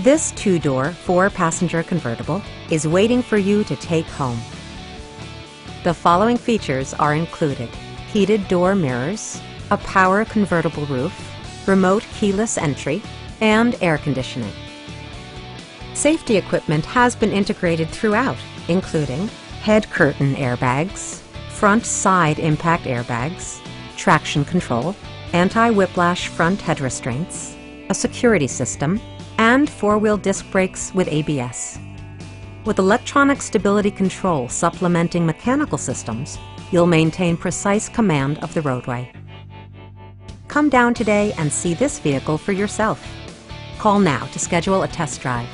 This two-door, four-passenger convertible is waiting for you to take home. The following features are included. Heated door mirrors, a power convertible roof, remote keyless entry, and air conditioning. Safety equipment has been integrated throughout, including head curtain airbags, front side impact airbags, traction control, anti-whiplash front head restraints, a security system, and four-wheel disc brakes with ABS. With electronic stability control supplementing mechanical systems, you'll maintain precise command of the roadway. Come down today and see this vehicle for yourself. Call now to schedule a test drive.